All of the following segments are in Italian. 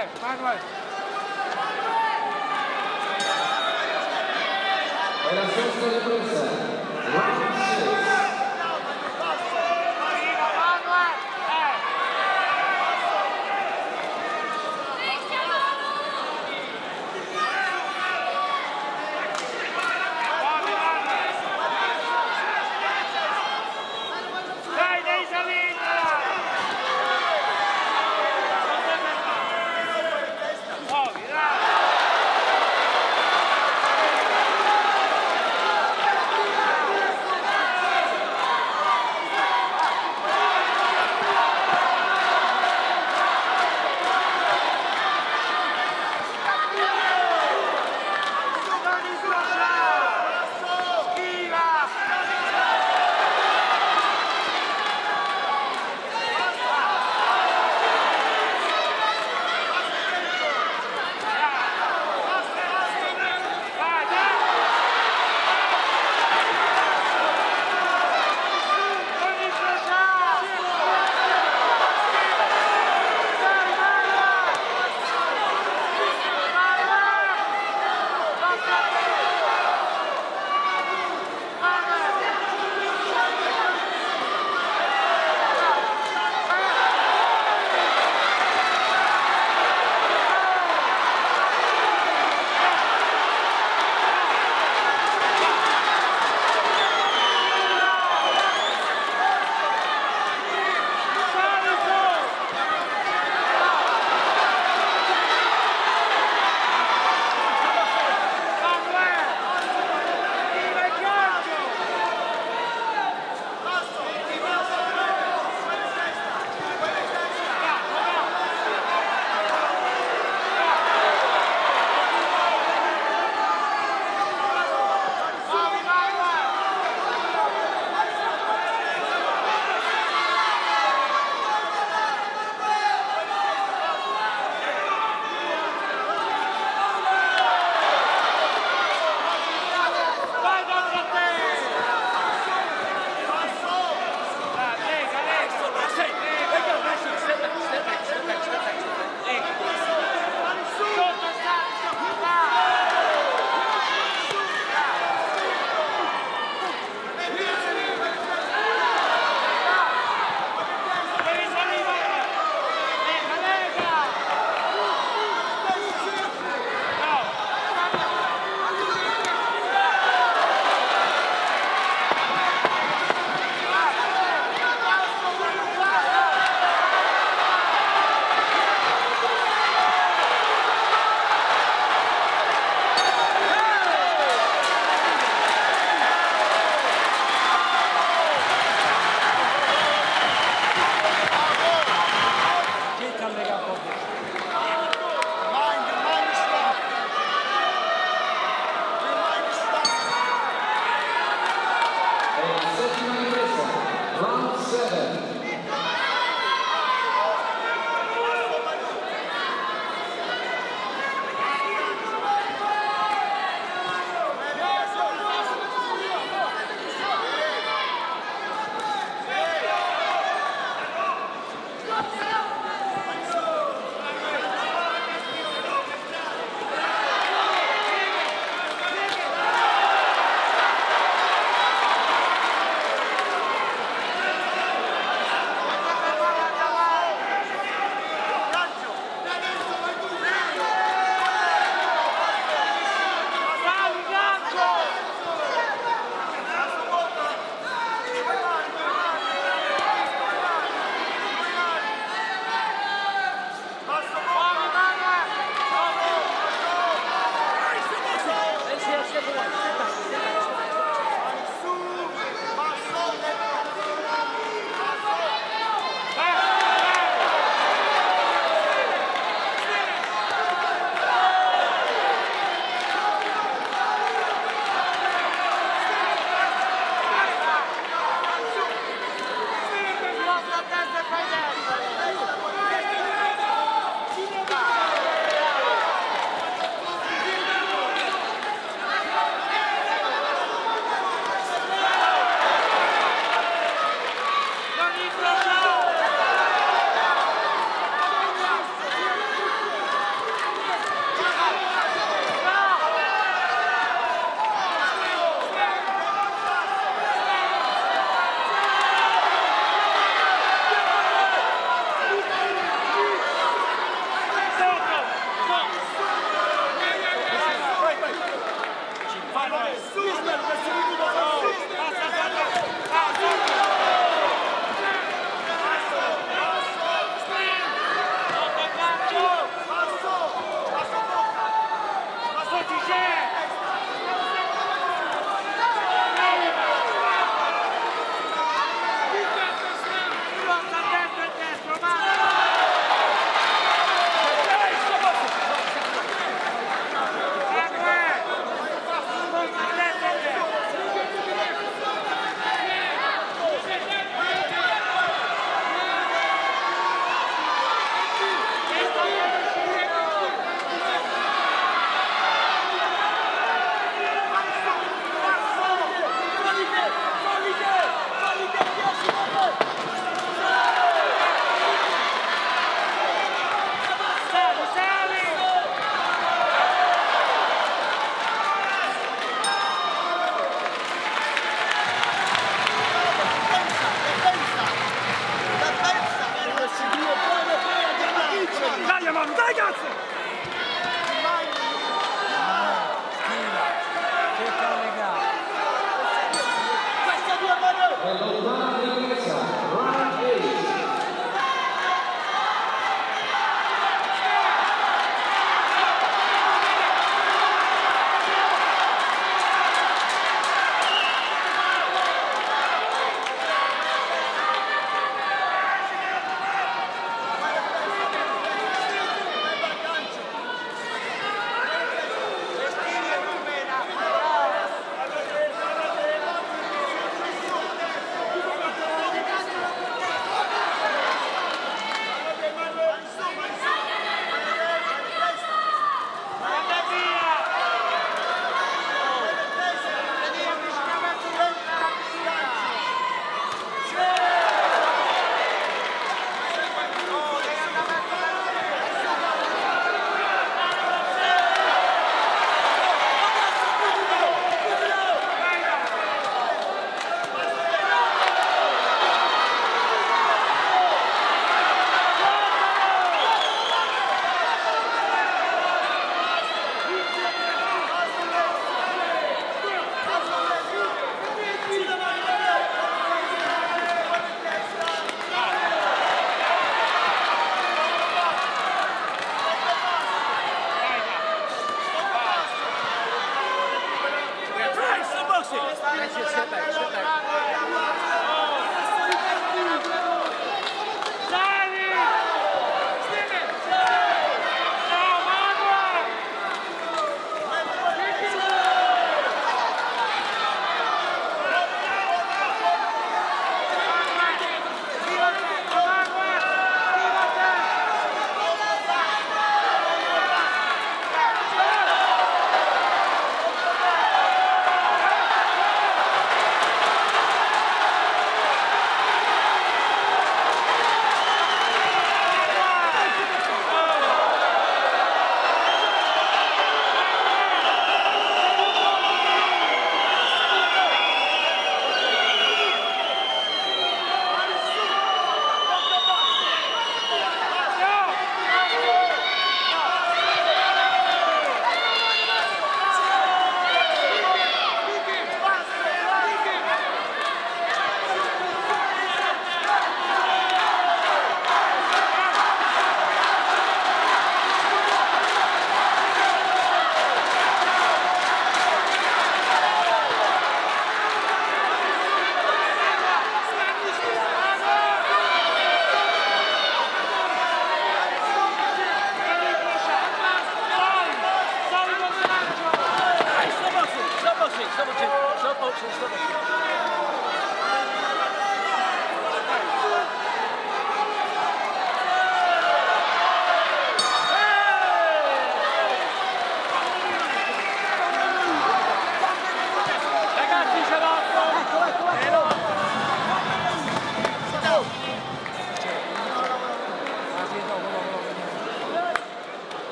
vai, vai, vai. Era só a sua lembrança. Round 6.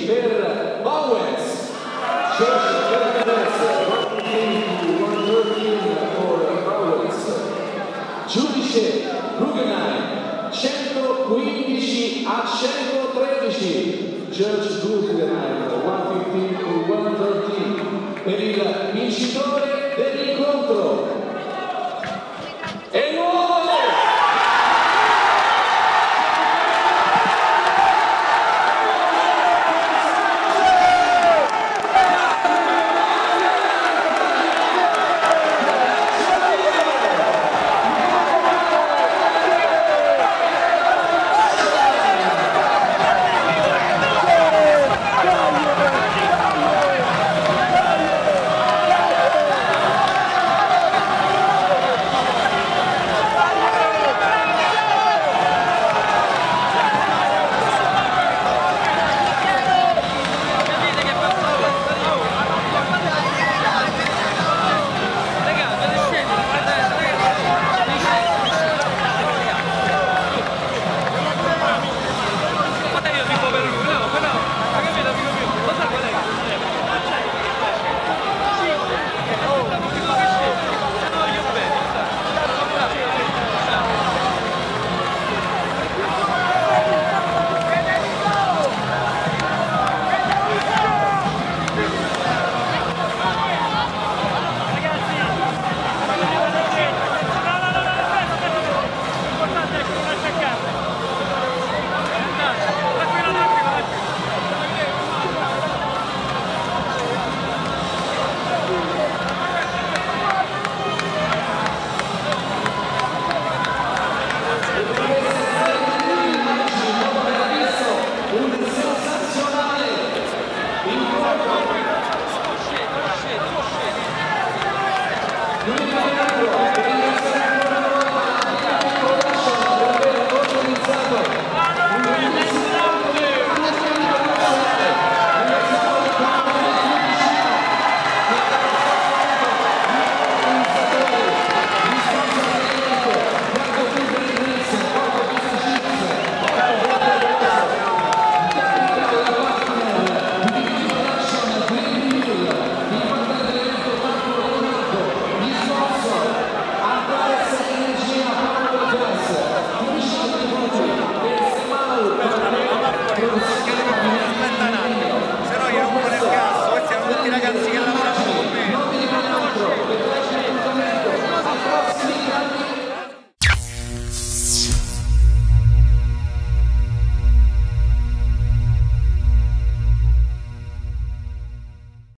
113 per Bowens. Fernandez 115 113 for Bowens. Giudice Guggenheim 115 a 113. Judge Guggenheim